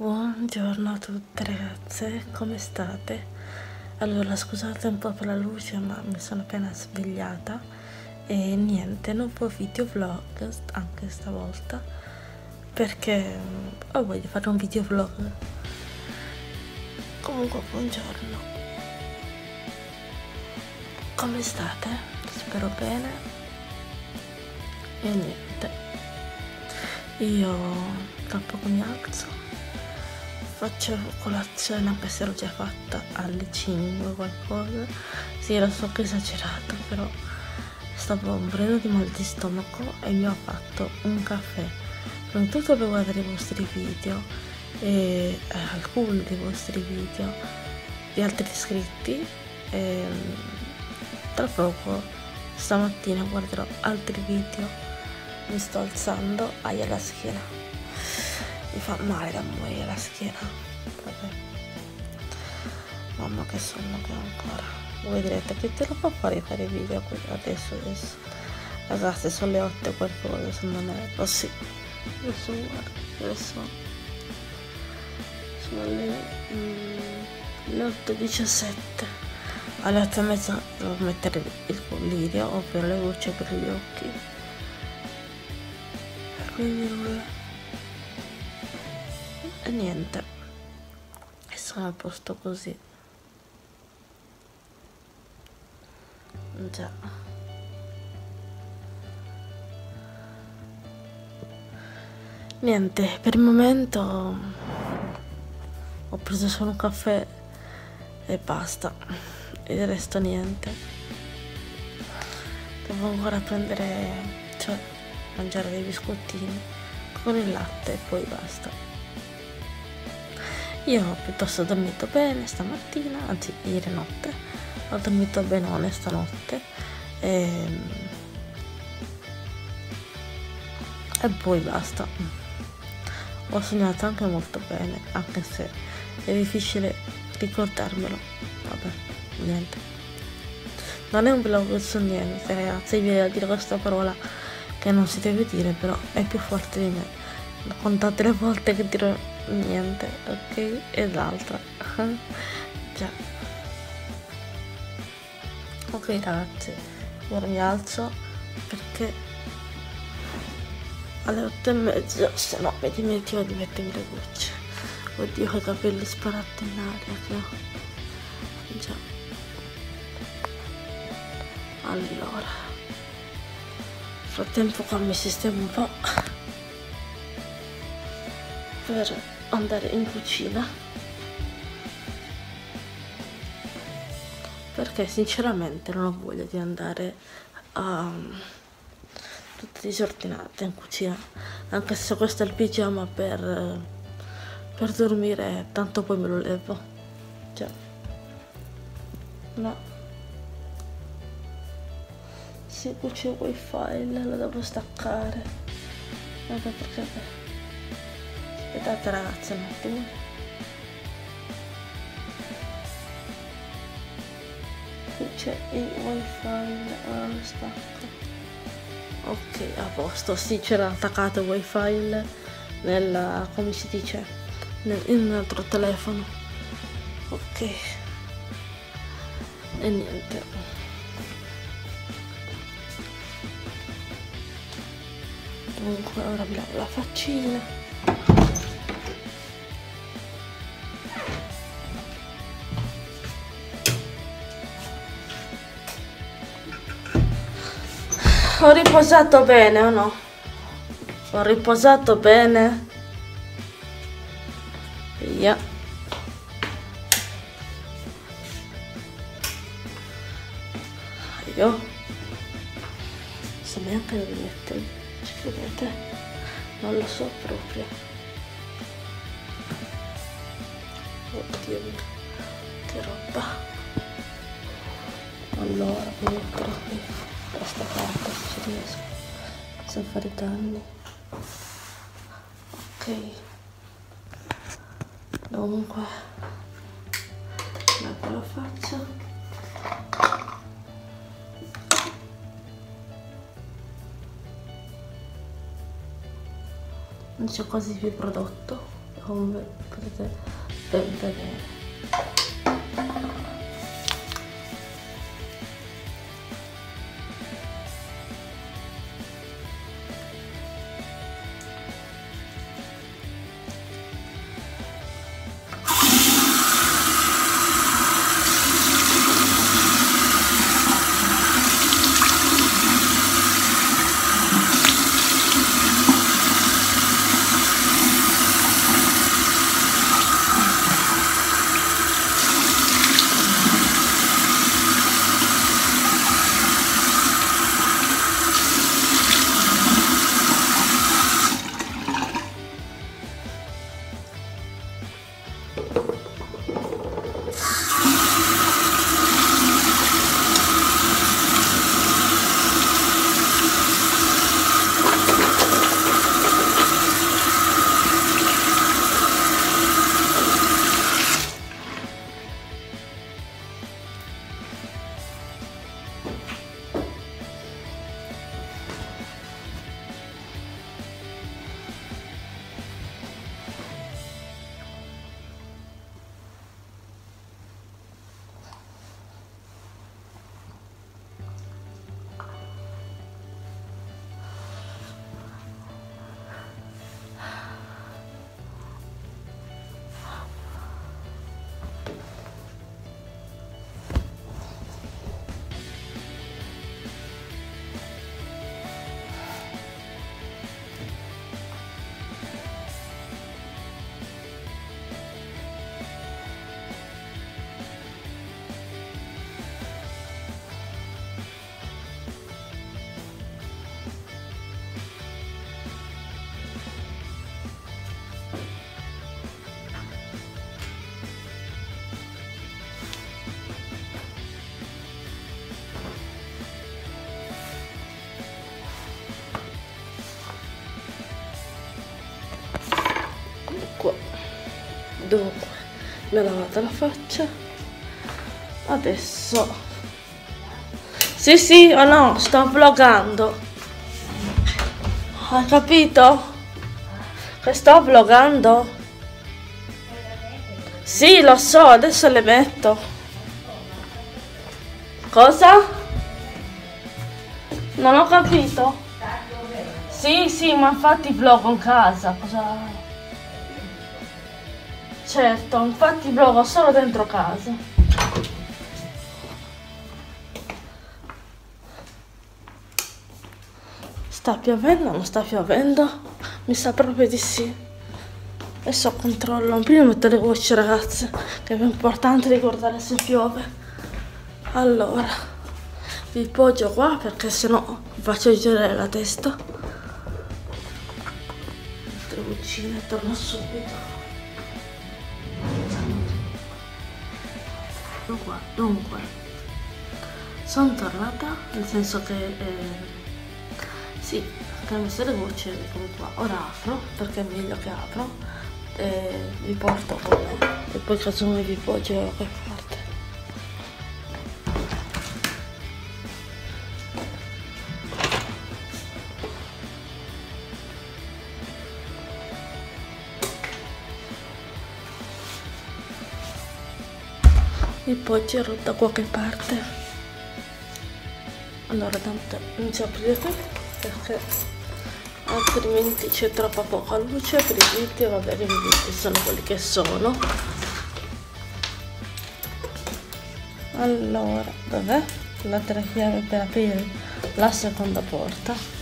Buongiorno a tutte ragazze, come state? Allora scusate un po' per la luce ma mi sono appena svegliata. E niente, nuovo video vlog anche stavolta perché ho voglia di fare un video vlog comunque buongiorno. Come state? spero bene. E niente. Io tra poco mi alzo faccio colazione anche se l'ho già fatta alle 5 qualcosa. Sì lo so che è esagerato però stavo morendo di mal di stomaco e mi ho fatto un caffè. Prima di tutto per guardare i vostri video e eh, alcuni dei vostri video di altri iscritti e tra poco stamattina guarderò altri video. Mi sto alzando aia la schiena mi fa male da morire la schiena. Vabbè. Mamma che sonno che ho ancora. Voi direte che te lo fa fare fare video adesso adesso? Ragazzi sono le 8 qualcosa se non è così adesso guarda adesso sono le, mm, le 8.17 alle 8 e mezza devo mettere il collirio ovvero le luci per gli occhi. Quindi e niente. E sono a posto così. Già. Niente per il momento ho preso solo un caffè e basta. E il resto niente. Devo ancora prendere cioè mangiare dei biscottini con il latte e poi basta io ho piuttosto dormito bene stamattina, anzi ieri notte, ho dormito benone stanotte e, e poi basta. Ho sognato anche molto bene, anche se è difficile ricordarmelo. Vabbè, niente. Non è un vlog su niente, ragazzi, vi a dire questa parola che non si deve dire, però è più forte di me. Contate le volte che dirò niente ok e l'altra già. Ok ragazzi ora mi alzo perché alle otto e mezza se no mi dimentico di mettermi le gocce. Oddio che capelli sparati in aria che già. Allora. Nel frattempo qua mi sistemo un po' per andare in cucina. Perché sinceramente non ho voglia di andare a um, tutte disordinate in cucina. Anche se questo è il pigiama per, per dormire tanto poi me lo levo. Cioè no. Sì qui c'è wifi lo devo staccare. Vabbè perché aspettate ragazzi un attimo. Qui c'è il wifi uh, stacco ok a posto. Sì c'era attaccato il wifi nel come si dice? Nel, in un altro telefono. Ok. E niente. Dunque ora lavo la faccina Ho riposato bene o no? Ho riposato bene? Via. Io? So neanche dove mettermi. Ci? Non lo so proprio. Oddio mio. Che roba. Allora, mi metterò qui da questa parte ci riesco. Senza fare danni ok. Dunque. Lavo la faccia non c'è quasi più prodotto. Come potete vedere dunque mi ho lavato la faccia. Adesso. Sì sì o no sto vloggando hai capito? Che sto vloggando sì lo so adesso le metto. Cosa? Non ho capito. Sì sì ma infatti vloggo in casa cosa Certo, infatti vlogo solo dentro casa. Sta piovendo o non sta piovendo? Mi sa proprio di sì. Adesso controllo. Prima metto le voci ragazze, che è più importante ricordare se piove. Allora, vi poggio qua perché sennò vi faccio girare la testa. Altre vocine, torno subito. Qua dunque. Sono tornata nel senso che eh, sì messo le voci come qua. Ora apro perché è meglio che apro e vi porto con me. E poi casomai vi poggio poggio da qualche parte. Allora tanto inizio a aprire perché altrimenti c'è troppa poca luce per i video vabbè i video sono quelli che sono. Allora dov'è l'altra chiave per aprire la seconda porta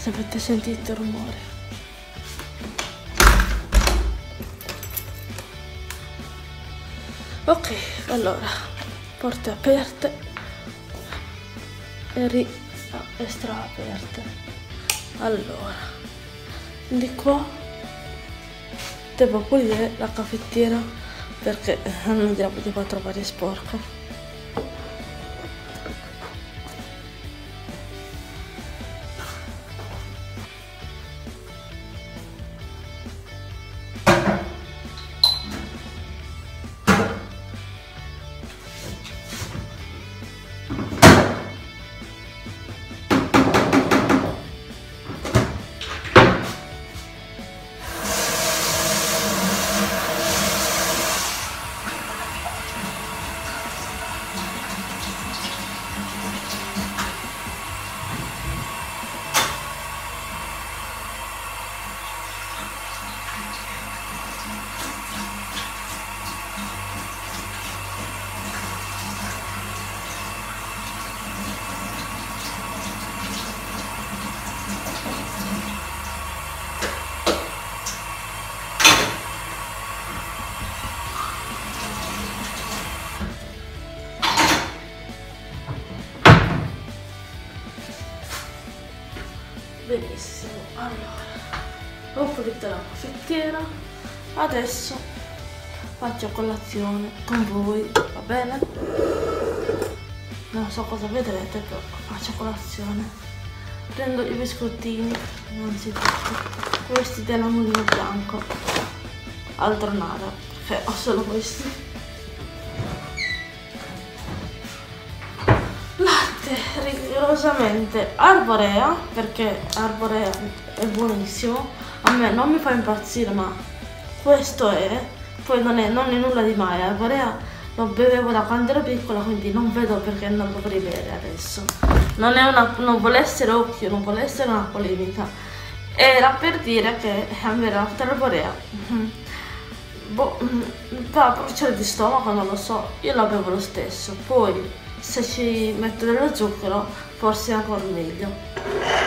se avete sentito il rumore. Ok, allora, porte aperte e ri ah, stra aperte. Allora, di qua devo pulire la caffettiera perché non gliela potevo trovare sporca. Adesso faccio colazione con voi va bene? Non so cosa vedrete però faccio colazione. Prendo i biscottini anzitutto questi della mulino bianco. Altro nada perché ho solo questi. Rigorosamente arborea perché arborea è buonissimo. A me non mi fa impazzire ma questo è poi non è, non è nulla di male arborea lo bevevo da quando ero piccola quindi non vedo perché non dovrei bere adesso. Non, una, non vuole essere occhio non vuole essere una polemica. Era per dire che a me latte arborea boh, fa bruciare di stomaco non lo so io la bevo lo stesso. Poi se ci metto dello zucchero forse è ancora meglio.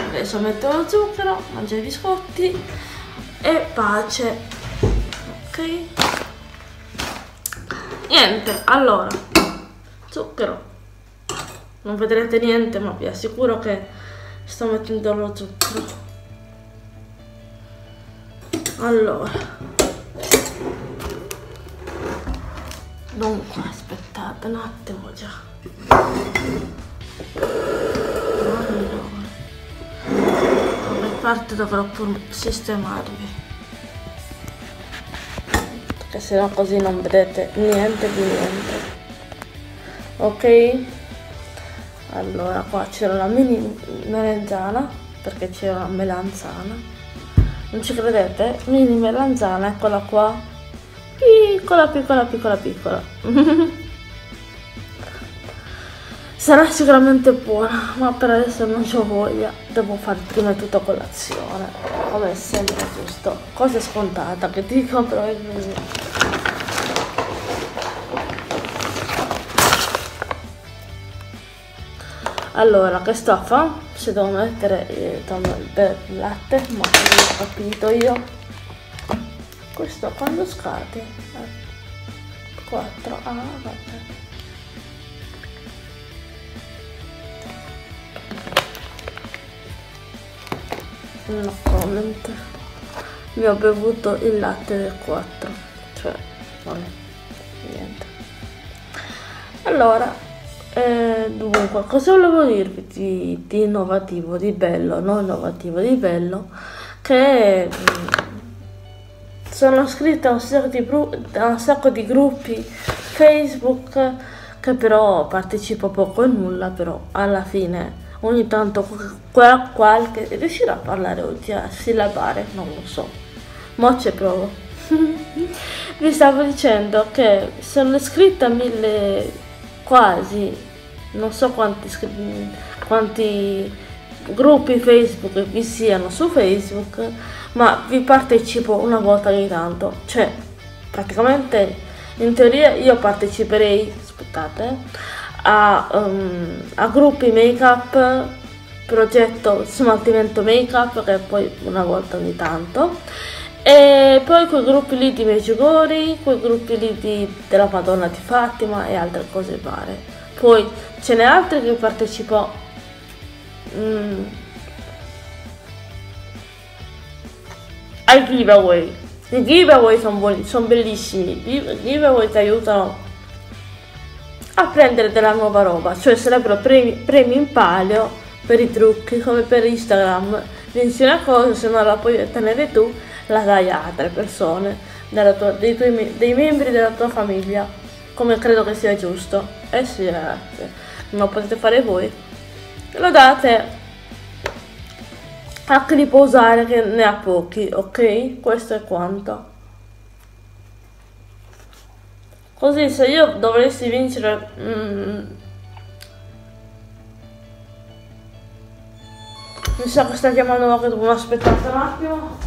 Adesso metto lo zucchero mangio i biscotti e pace ok. Niente allora. Zucchero. Non vedrete niente ma vi assicuro che sto mettendo lo zucchero. Allora. Dunque aspettate un attimo già. Come parte dovrò pur sistemarvi perché sennò così non vedete niente di niente. Ok? Allora qua c'era la mini melanzana perché c'era una melanzana. Non ci credete? Mini melanzana eccola qua. Piccola piccola piccola piccola Sarà sicuramente buona, ma per adesso non ho voglia. Devo fare prima di tutto colazione. Come sempre, giusto? Cosa scontata che dico, però è così. Allora, che sto a fare? Se devo mettere eh, il latte, ma non ho capito io. Questo quando scade? 4. Ah, vabbè. No comment. Mi ho bevuto il latte del 4 cioè vabbè niente. Allora eh, dunque cosa volevo dirvi di, di, innovativo di bello non innovativo di bello? Che mm, sono iscritta a un, sacco di, un sacco di gruppi facebook che però partecipo poco e nulla però alla fine ogni tanto qualche riuscirà a parlare oggi a sillabare non lo so. Mo ci provo. Vi stavo dicendo che sono iscritta a mille quasi non so quanti, quanti gruppi facebook vi siano su facebook ma vi partecipo una volta ogni tanto. Cioè praticamente in teoria io parteciperei aspettate a, um, a gruppi make up progetto smaltimento make up che poi una volta ogni tanto e poi quei gruppi lì di Meggiugori, quei gruppi lì di, della Madonna di Fatima e altre cose varie. Poi ce n'è altri che partecipò mm, ai giveaway. I giveaway sono son bellissimi, i giveaway ti aiutano a prendere della nuova roba, cioè sarebbero premi, premi in palio per i trucchi come per Instagram. Vinci una cosa, se non la puoi ottenere tu, la dai a altre persone, tua, dei, tuoi, dei membri della tua famiglia, come credo che sia giusto. Eh sì ragazzi, non potete fare voi. Lo date a chi li può usare che ne ha pochi, ok? Questo è quanto. Così se io dovessi vincere... Mm, mi sa che sta chiamando che devo aspettare un attimo.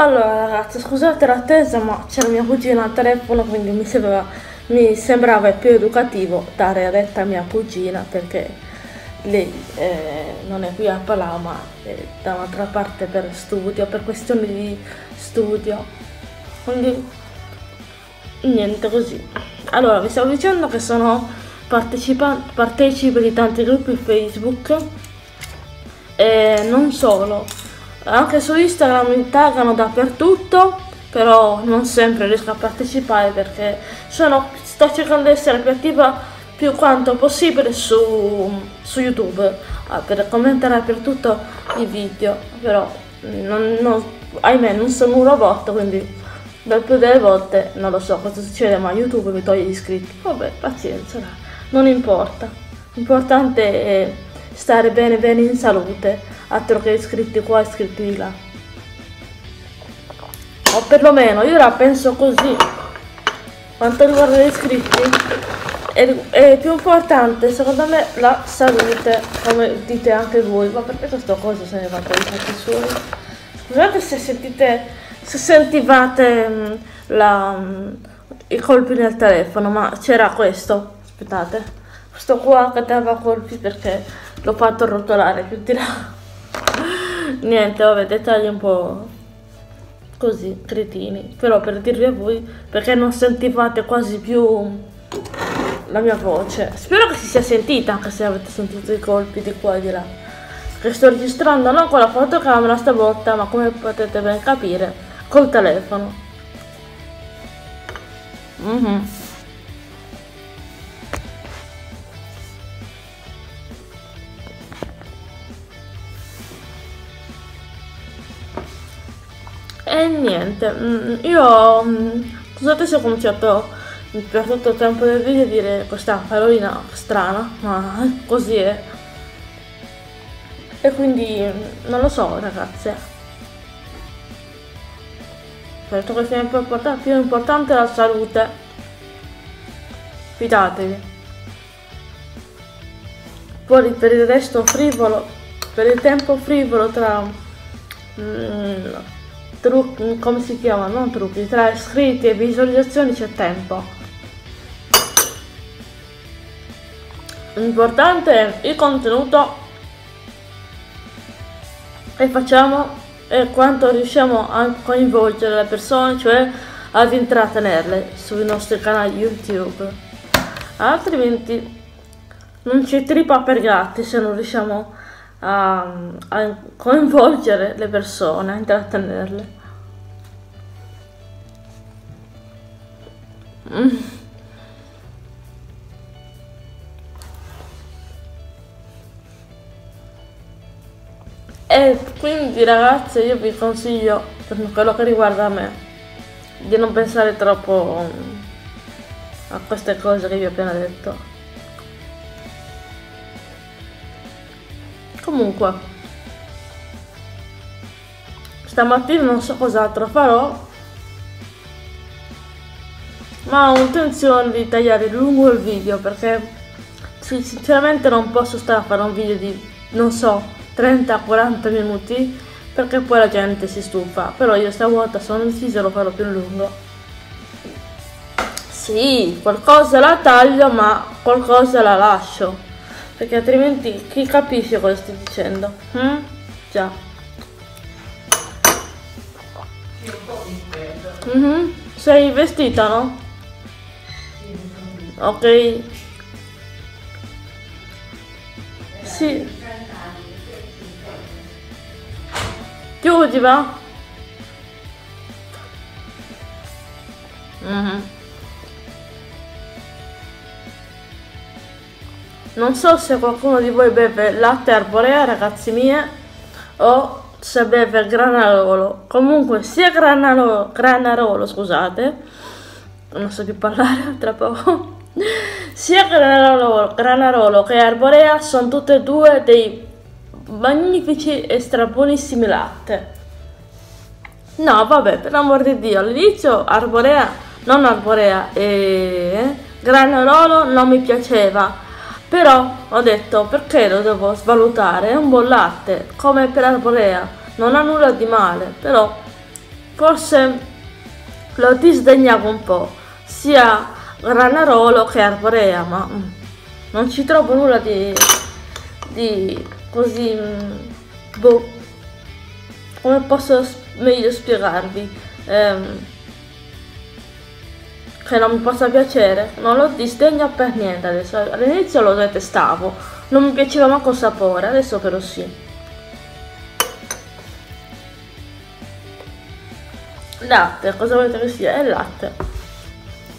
Allora ragazzi, scusate l'attesa ma c'era mia cugina al telefono quindi mi sembrava, mi sembrava più educativo dare retta a mia cugina perché lei eh, non è qui a Palama, è da un'altra parte per studio, per questioni di studio. Quindi niente così. Allora, vi stavo dicendo che sono partecipe di tanti gruppi Facebook e non solo anche su Instagram mi taggano dappertutto, però non sempre riesco a partecipare perché sono, sto cercando di essere più attiva più quanto possibile su, su YouTube ah, per commentare dappertutto i video, però non, non, ahimè non sono un robot quindi per più delle volte non lo so cosa succede ma YouTube mi toglie gli iscritti, vabbè pazienza, non importa, l'importante è stare bene bene in salute altro che iscritti qua iscritti là. O perlomeno io la penso così. Quanto riguarda gli iscritti è, è, più importante secondo me la salute come dite anche voi. Ma perché questa cosa se ne va per i fatti suoi? Scusate se sentite se sentivate mh, mm, la, mh, mm, i colpi nel telefono ma c'era questo aspettate. Questo qua che dava colpi perché l'ho fatto rotolare più di là niente vabbè dettagli un po' così cretini. Però per dirvi a voi perché non sentivate quasi più la mia voce. Spero che si sia sentita anche se avete sentito i colpi di qua e di là. Che sto registrando non con la fotocamera stavolta ma come potete ben capire col telefono. Mm -hmm. E niente, mm, io mm, scusate se ho cominciato per tutto il tempo del video a dire questa parolina strana, ma così è. E quindi mm, non lo so ragazze. Penso che sia importante, più importante la salute fidatevi. Poi per il resto frivolo, per il tempo frivolo tra mm, trucchi, come si chiama? Non trucchi, tra iscritti e visualizzazioni c'è tempo. L'importante è il contenuto e facciamo e quanto riusciamo a coinvolgere le persone, cioè ad intrattenerle sui nostri canali YouTube. Altrimenti non ci tripa per gatti se non riusciamo a, a coinvolgere le persone, a intrattenerle. Mm. E quindi ragazze io vi consiglio, per quello che riguarda me, di non pensare troppo a queste cose che vi ho appena detto. Comunque, stamattina non so cos'altro farò, ma ho intenzione di tagliare lungo il video perché sinceramente non posso stare a fare un video di, non so, 30-40 minuti perché poi la gente si stufa, però io stavolta sono decisa lo farò più lungo. Sì, qualcosa la taglio ma qualcosa la lascio. Perché altrimenti chi capisce cosa stai dicendo? Mm? Già. Mm -hmm. Sei vestita, no? Ok. Sì. Chiudi, va? Mm Non so se qualcuno di voi beve latte arborea, ragazzi miei, o se beve granarolo. Comunque, sia granarolo, granarolo scusate, non so più parlare tra poco, sia granarolo, granarolo che arborea sono tutte e due dei magnifici e strabuonissimi latte. No, vabbè, per l'amor di Dio, all'inizio arborea, non arborea, e granarolo non mi piaceva però ho detto perché lo devo svalutare? È un buon latte, come per arborea, non ha nulla di male, però forse lo disdegnavo un po', sia granarolo che arborea, ma mm, non ci trovo nulla di, di così, mm, boh, come posso meglio spiegarvi? Um, che non mi possa piacere, non lo disdegno per niente adesso. All'inizio lo detestavo, non mi piaceva manco il sapore, adesso però sì. Latte, cosa volete che sia? È latte.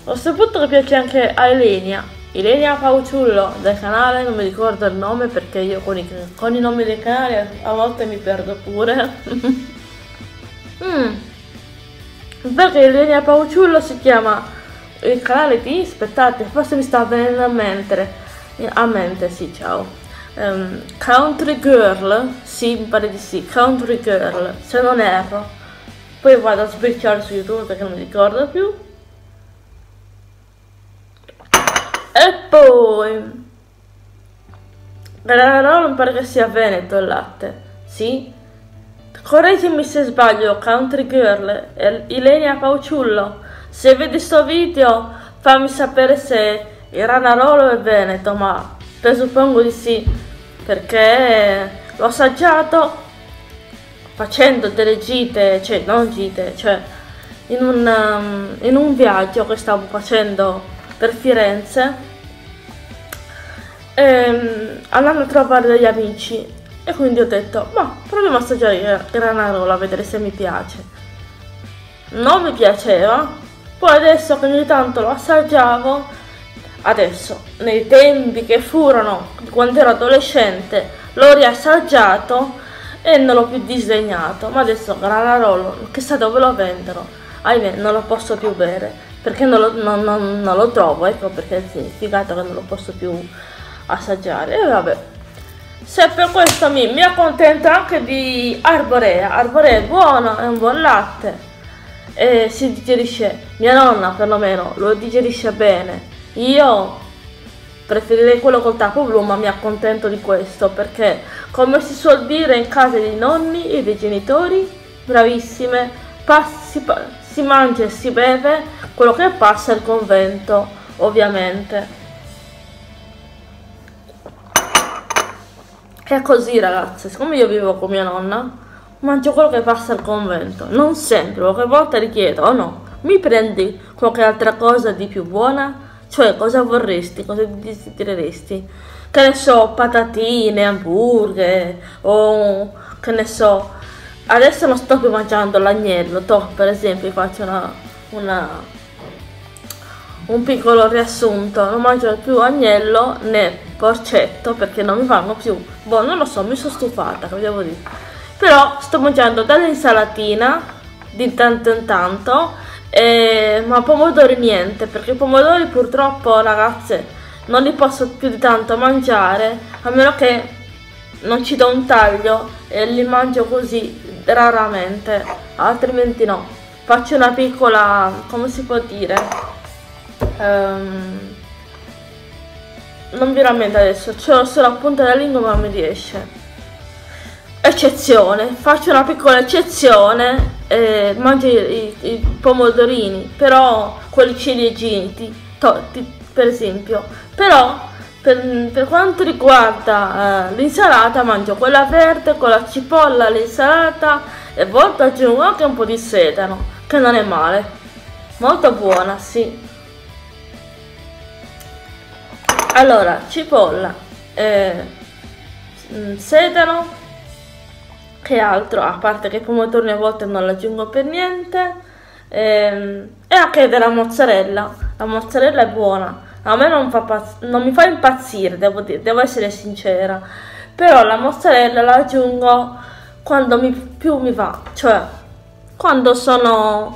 Ho saputo che piace anche a Elenia. Elenia Pauciullo del canale, non mi ricordo il nome perché io con i, con i nomi dei canali a volte mi perdo pure. mm. Perché Elenia Pauciullo si chiama il canale di, aspettate, forse mi sta venendo a mente, a mente, sì, ciao. Um, Country Girl, sì, mi pare di sì, Country Girl, se non erro. Poi vado a sbirciare su YouTube perché non mi ricordo più. E poi... Granarolo mi pare che sia Veneto il latte, sì? Correggimi se sbaglio, Country Girl, Ilenia Pauciullo. Se vedi sto video fammi sapere se il Ranarolo è Veneto, ma presuppongo di sì, perché l'ho assaggiato facendo delle gite, cioè non gite, cioè in un, um, in un viaggio che stavo facendo per Firenze, ehm, andando a trovare degli amici. E quindi ho detto, ma proviamo a assaggiare il Granarola a vedere se mi piace. Non mi piaceva, poi adesso che ogni tanto lo assaggiavo, adesso, nei tempi che furono, quando ero adolescente, l'ho riassaggiato e non l'ho più disegnato, ma adesso Granarolo, chissà dove lo vendono, ahimè non lo posso più bere, perché non lo, non, non, non lo trovo, ecco perché è significato che non lo posso più assaggiare, e vabbè. Se per questo mi, mi accontento anche di Arborea, Arborea è buono, è un buon latte, e si digerisce, mia nonna perlomeno lo digerisce bene. Io preferirei quello col tappo blu ma mi accontento di questo perché come si suol dire in casa dei nonni e dei genitori bravissime passi, si mangia e si beve quello che passa il convento ovviamente. È così ragazze. Siccome io vivo con mia nonna mangio quello che passa al convento non sempre qualche volta richiedo oh no mi prendi qualche altra cosa di più buona cioè, cosa vorresti? Cosa desidereresti? Che ne so, patatine, hamburger o che ne so. Adesso non sto più mangiando l'agnello, to, per esempio, faccio una, una, un piccolo riassunto. Non mangio più agnello né porcetto perché non mi fanno più. Boh, non lo so, mi sono stufata, che devo dire. Però sto mangiando dall'insalatina di tanto in tanto eh, ma pomodori niente, perché i pomodori purtroppo ragazze non li posso più di tanto mangiare, a meno che non ci do un taglio e li mangio così raramente, altrimenti no. Faccio una piccola, come si può dire? Um, non vi rammento adesso, ce solo a punta della lingua ma mi riesce eccezione, faccio una piccola eccezione, eh, mangio i, i, pomodorini, però quelli ciliegini, per esempio, però per, per quanto riguarda eh, l'insalata mangio quella verde con la cipolla, l'insalata e a volte aggiungo anche un po' di sedano, che non è male, molto buona, sì. Allora, cipolla, eh, mm, sedano, che altro, a parte che i pomodorini a volte non li aggiungo per niente, ehm, e anche della mozzarella. La mozzarella è buona, a me non, fa non mi fa impazzire, devo, dire, devo essere sincera, però la mozzarella la aggiungo quando mi, più mi va, cioè quando sono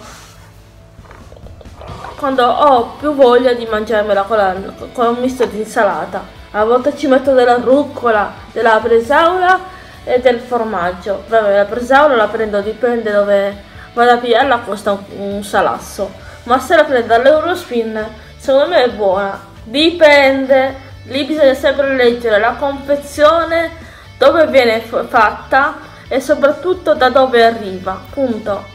quando ho più voglia di mangiarmela con, la, con un misto di insalata. A volte ci metto della rucola, della bresaola e del formaggio. Vabbè, la bresaola la prendo, dipende dove vado a pigliarla, costa un, un salasso. Ma se la prendo all'Eurospin, secondo me è buona. Dipende, lì bisogna sempre leggere la confezione, dove viene fatta e soprattutto da dove arriva. Punto.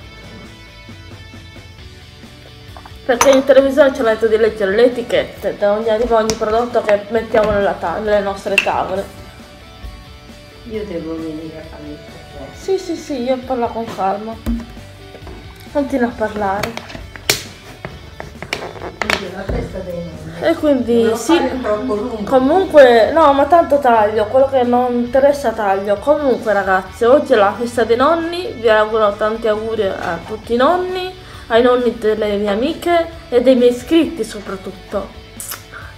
Perché in televisione ci detto di leggere le etichette da ogni arriva ogni prodotto che mettiamo nelle nostre tavole. Io devo venire a fare il caffè. Sì, sì, sì, io parlo con calma. Continua a parlare. Quindi la festa dei nonni. E quindi sì, comunque, no, ma tanto taglio, quello che non interessa taglio. Comunque ragazzi, oggi è la festa dei nonni, vi auguro tanti auguri a tutti i nonni, ai nonni delle mie amiche e dei miei iscritti soprattutto.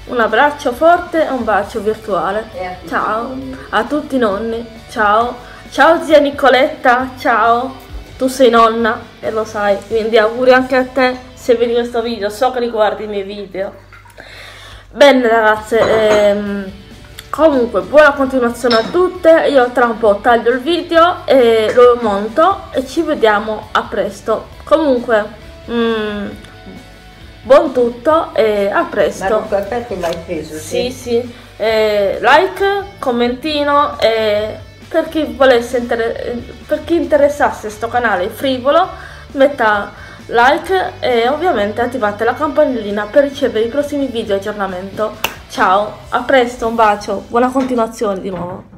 Un abbraccio forte e un bacio virtuale. A ciao a tutti i nonni. Ciao. Ciao zia Nicoletta. Ciao. Tu sei nonna e lo sai, quindi auguri anche a te se vedi questo video. So che riguardi i miei video. Bene ragazze, ehm, comunque buona continuazione a tutte. Io tra un po' taglio il video e lo monto e ci vediamo a presto. Comunque... Mm, buon tutto e a presto. Ma il caffè che l'hai preso? Sì, sì. sì. Eh, like, commentino e per chi volesse per chi interessasse questo canale frivolo metta like e ovviamente attivate la campanellina per ricevere i prossimi video aggiornamento. Ciao, a presto, un bacio, buona continuazione di nuovo.